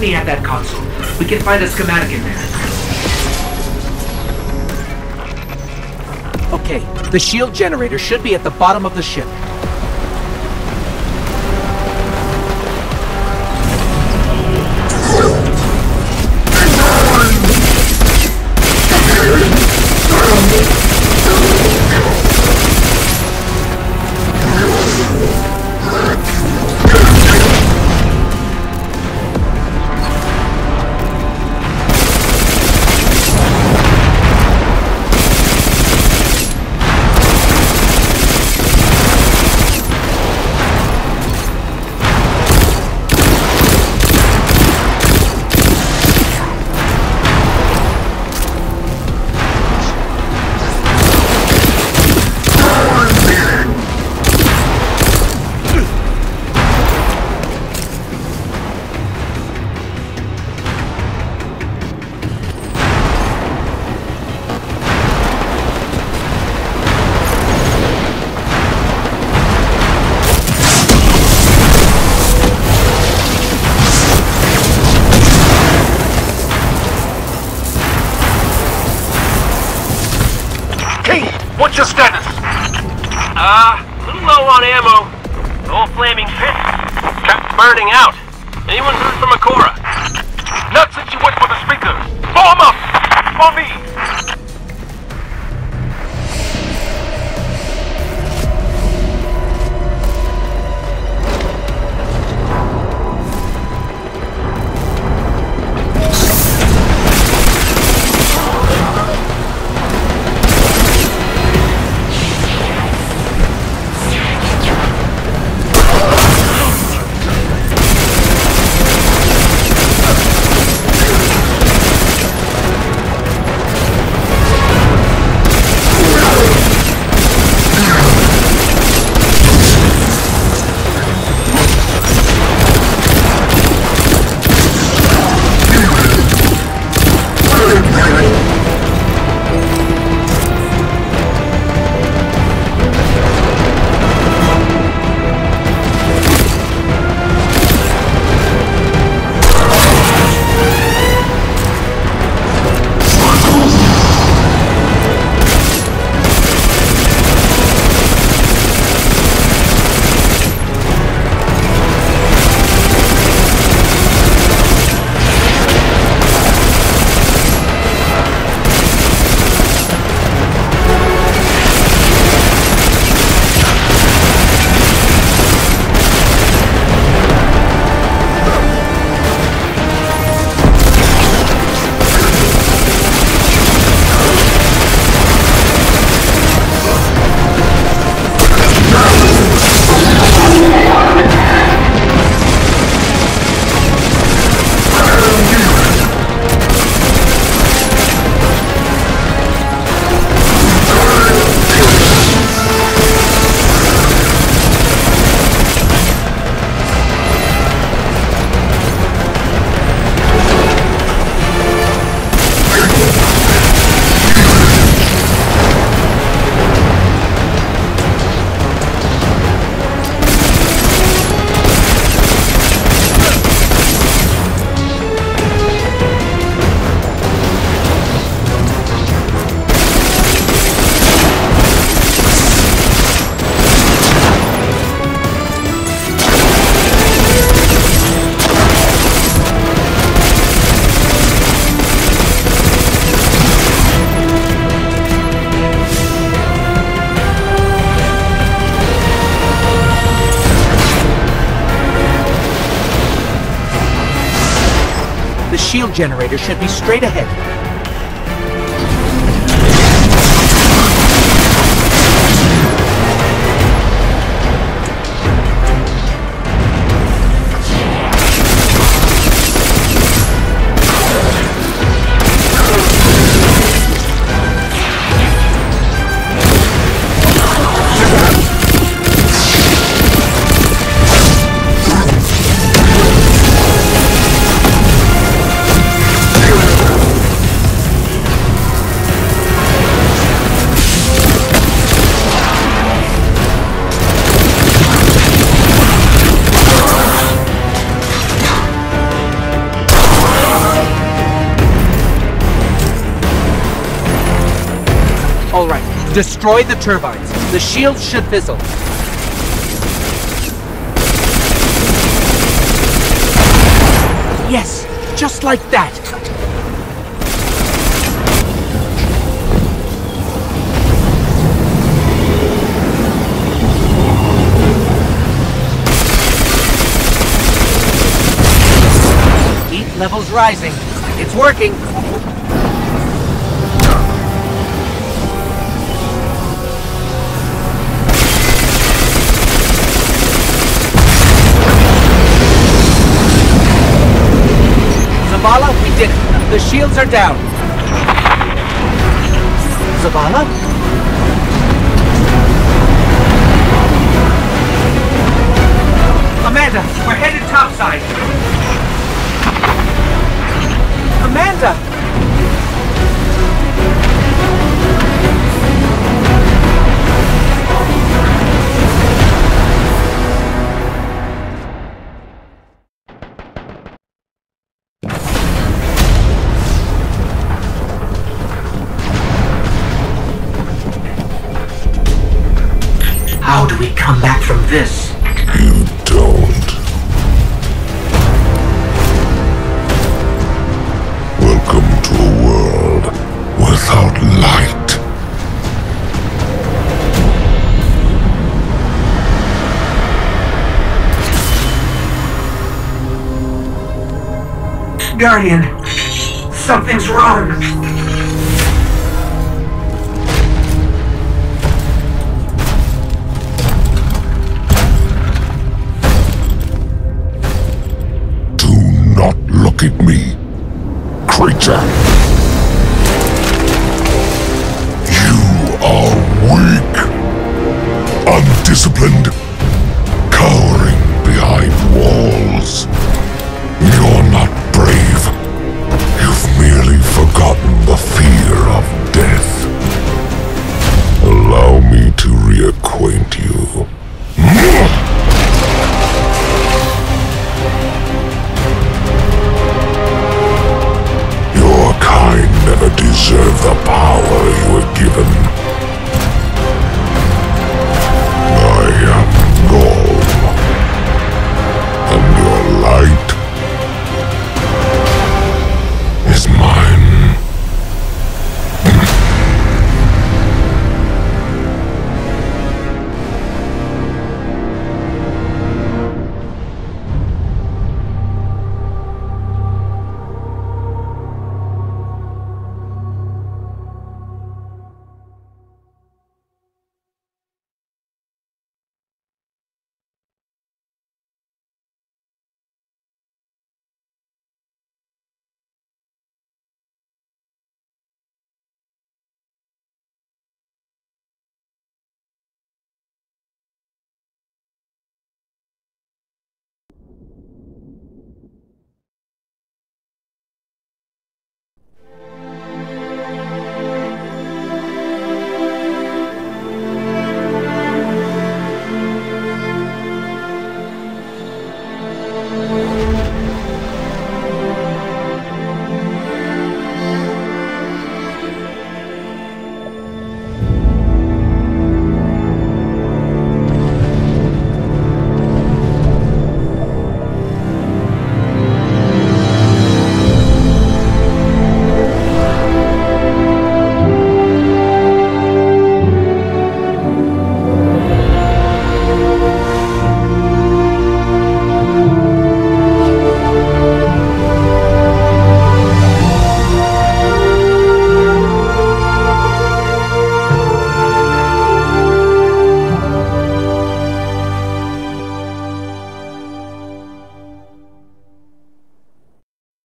Let me at that console. We can find a schematic in there. Okay, the shield generator should be at the bottom of the ship. Your status? Uh, a little low on ammo. The whole flaming pit kept burning out. Anyone heard from Ikora? Not since you went for the speaker. Shield generator should be straight ahead. Destroy the turbines. The shields should fizzle. Yes, just like that. Heat levels rising. It's working. The shields are down. Zavala? Come back from this? You don't. Welcome to a world without light. Guardian, something's wrong. Look at me, creature. You are weak, undisciplined,